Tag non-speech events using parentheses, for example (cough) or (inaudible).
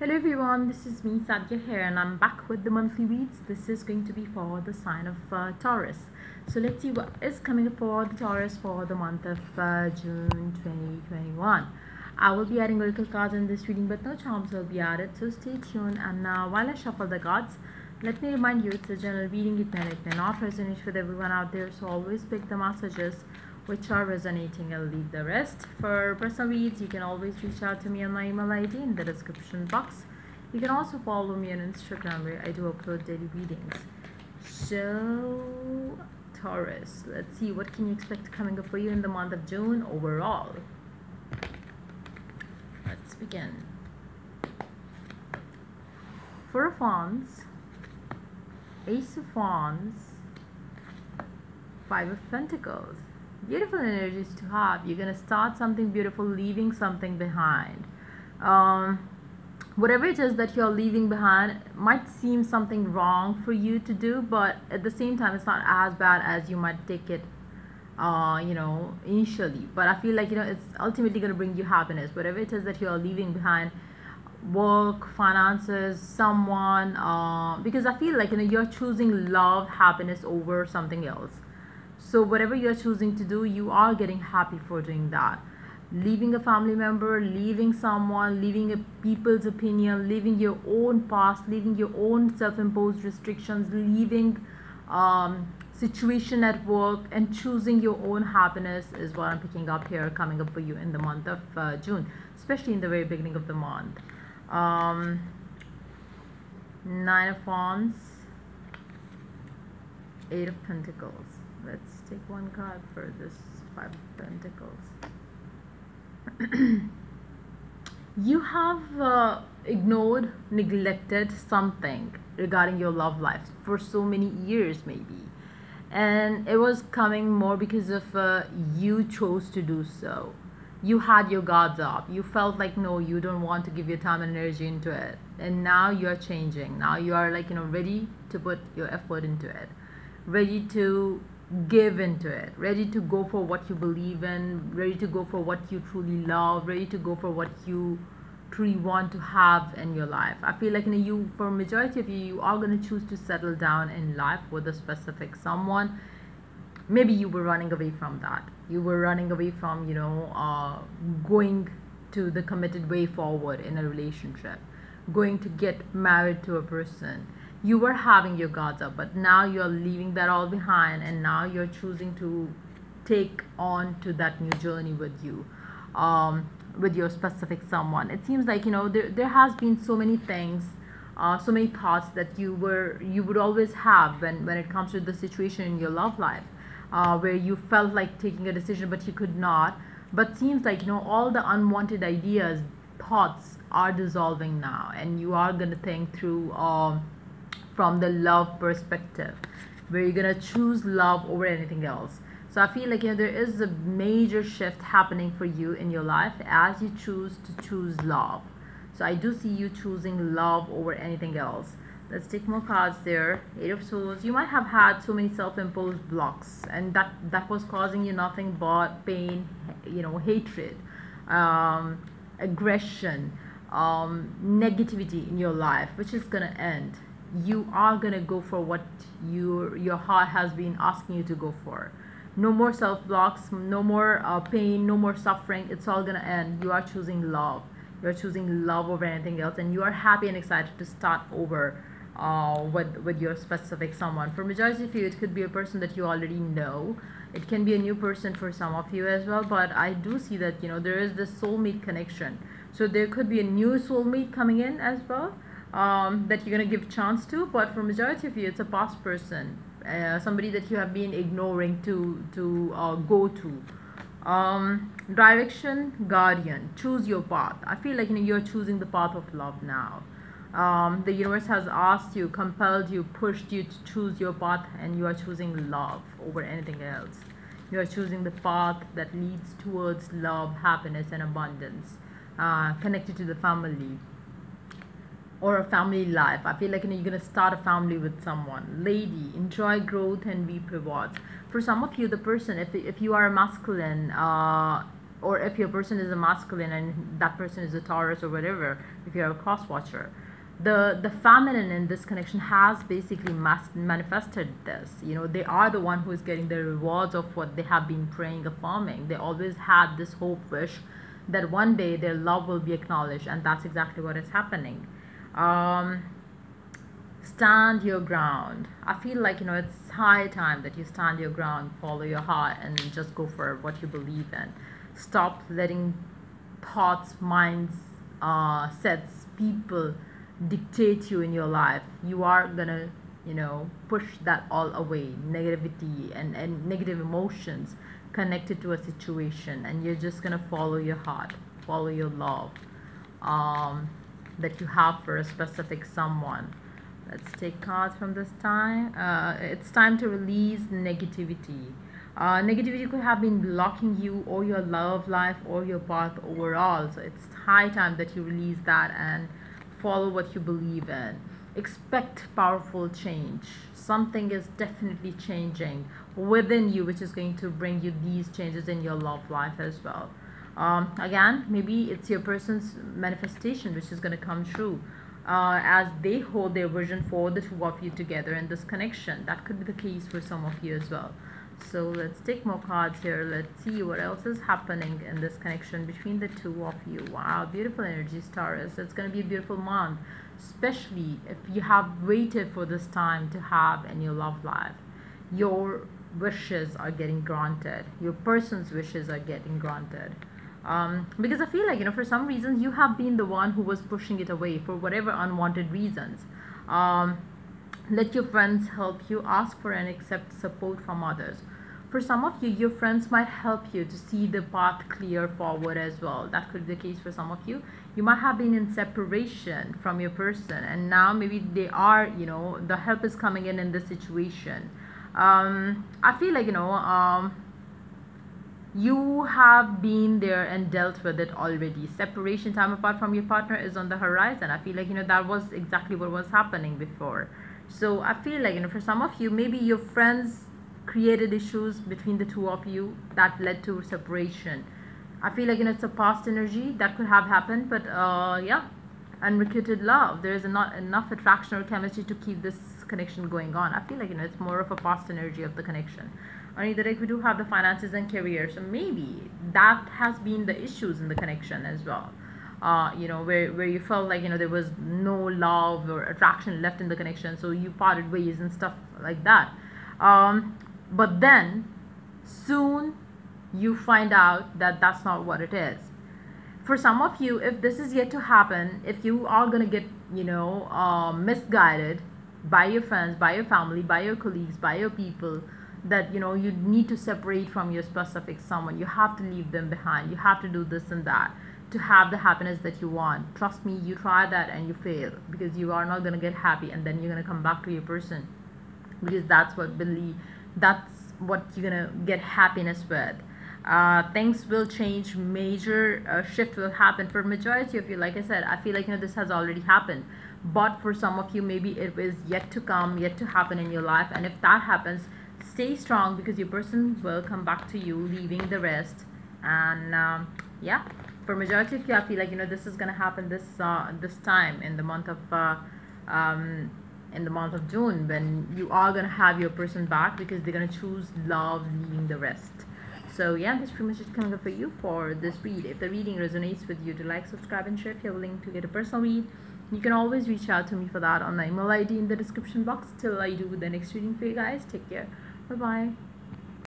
Hello everyone, this is me Sadia here and I'm back with the monthly reads. This is going to be for the sign of uh, Taurus. So let's see what is coming for the Taurus for the month of uh, June 2021. I will be adding oracle cards in this reading but no charms will be added so stay tuned and now while I shuffle the cards let me remind you it's a general reading it may, it may not resonate with everyone out there so always pick the messages which are resonating I'll leave the rest. For personal reads you can always reach out to me on my email ID in the description box. You can also follow me on Instagram where I do upload daily readings. So Taurus let's see what can you expect coming up for you in the month of June overall? Let's begin. Four of Wands Ace of Wands Five of Pentacles beautiful energies to have. You're gonna start something beautiful leaving something behind. Um, whatever it is that you're leaving behind might seem something wrong for you to do but at the same time it's not as bad as you might take it uh, you know initially. But i feel like you know it's ultimately going to bring you happiness. Whatever it is that you're leaving behind work finances someone uh, because i feel like you know you're choosing love happiness over something else so whatever you're choosing to do you are getting happy for doing that. Leaving a family member leaving someone leaving a people's opinion leaving your own past leaving your own self-imposed restrictions leaving um, situation at work and choosing your own happiness is what i'm picking up here coming up for you in the month of uh, june especially in the very beginning of the month. Um, nine of wands eight of pentacles let's take one card for this five of pentacles (clears throat) you have uh, ignored, neglected something regarding your love life for so many years, maybe. And it was coming more because of uh, you chose to do so. You had your guards up. You felt like, no, you don't want to give your time and energy into it. And now you're changing. Now you are like, you know, ready to put your effort into it. Ready to give into it. Ready to go for what you believe in ready to go for what you truly love ready to go for what you truly want to have in your life. I feel like you, know, you for majority of you you are going to choose to settle down in life with a specific someone. Maybe you were running away from that. You were running away from you know uh, going to the committed way forward in a relationship. Going to get married to a person you were having your guards up but now you're leaving that all behind and now you're choosing to take on to that new journey with you um, with your specific someone. It seems like you know there, there has been so many things uh, so many thoughts that you were you would always have when when it comes to the situation in your love life uh, where you felt like taking a decision but you could not. But seems like you know all the unwanted ideas thoughts are dissolving now and you are going to think through um, from the love perspective where you're gonna choose love over anything else. So i feel like you know there is a major shift happening for you in your life as you choose to choose love. So i do see you choosing love over anything else. Let's take more cards there. Eight of swords. You might have had so many self-imposed blocks and that that was causing you nothing but pain you know hatred um, aggression um, negativity in your life which is gonna end you are going to go for what your your heart has been asking you to go for. No more self blocks no more uh, pain no more suffering. It's all going to end. You are choosing love. You're choosing love over anything else and you are happy and excited to start over uh, with with your specific someone. For majority of you it could be a person that you already know. It can be a new person for some of you as well but i do see that you know there is this soulmate connection. So there could be a new soulmate coming in as well um, that you're going to give chance to but for majority of you it's a past person uh, somebody that you have been ignoring to to uh, go to. Um, direction guardian. Choose your path. I feel like you know you're choosing the path of love now. Um, the universe has asked you compelled you pushed you to choose your path and you are choosing love over anything else. You are choosing the path that leads towards love happiness and abundance uh, connected to the family or a family life. I feel like you know, you're going to start a family with someone. Lady, enjoy growth and reap rewards. For some of you, the person, if, if you are a masculine, uh, or if your person is a masculine and that person is a taurus or whatever if you're a cross watcher the the feminine in this connection has basically mas- manifested this you know they are the one who is getting the rewards of what they have been praying affirming they always had this hope wish that one day their love will be acknowledged and that's exactly what is happening um, stand your ground. I feel like you know it's high time that you stand your ground follow your heart and just go for what you believe in. Stop letting thoughts minds uh, sets people dictate you in your life. You are gonna you know push that all away. Negativity and, and negative emotions connected to a situation and you're just gonna follow your heart follow your love. Um, that you have for a specific someone. Let's take cards from this time. Uh, it's time to release negativity. Uh, negativity could have been blocking you or your love life or your path overall. So it's high time that you release that and follow what you believe in. Expect powerful change. Something is definitely changing within you which is going to bring you these changes in your love life as well um, again maybe it's your person's manifestation which is going to come true uh, as they hold their vision for the two of you together in this connection. That could be the case for some of you as well. So let's take more cards here. Let's see what else is happening in this connection between the two of you. Wow beautiful energy Taurus. It's going to be a beautiful month especially if you have waited for this time to have in your love life. Your wishes are getting granted. Your person's wishes are getting granted um, because I feel like you know for some reasons you have been the one who was pushing it away for whatever unwanted reasons. Um, let your friends help you ask for and accept support from others. For some of you your friends might help you to see the path clear forward as well. That could be the case for some of you. You might have been in separation from your person and now maybe they are you know the help is coming in in this situation. Um, i feel like you know um, you have been there and dealt with it already separation time apart from your partner is on the horizon i feel like you know that was exactly what was happening before so i feel like you know for some of you maybe your friends created issues between the two of you that led to separation. I feel like you know it's a past energy that could have happened, but uh, yeah, unrequited love. There is not enough attraction or chemistry to keep this connection going on. I feel like you know it's more of a past energy of the connection. On either deck, we do have the finances and career, so maybe that has been the issues in the connection as well. Uh, you know, where, where you felt like, you know, there was no love or attraction left in the connection, so you parted ways and stuff like that. Um, but then soon you find out that that's not what it is for some of you if this is yet to happen if you are going to get you know uh, misguided by your friends by your family by your colleagues by your people that you know you need to separate from your specific someone. You have to leave them behind. You have to do this and that to have the happiness that you want. Trust me you try that and you fail because you are not going to get happy and then you're going to come back to your person because that's what believe that's what you're gonna get happiness with. Uh, things will change major uh, shift will happen for majority of you. Like i said i feel like you know this has already happened. But for some of you maybe it is yet to come yet to happen in your life. And if that happens stay strong because your person will come back to you leaving the rest and um, yeah for majority of you i feel like you know this is gonna happen this uh, this time in the month of uh, um, in the month of June when you are going to have your person back because they're going to choose love leaving the rest. So yeah, this pretty much is coming up for you for this read. If the reading resonates with you, to like, subscribe, and share if you're willing to get a personal read. You can always reach out to me for that on the email ID in the description box. Till I do the next reading for you guys. Take care. Bye bye.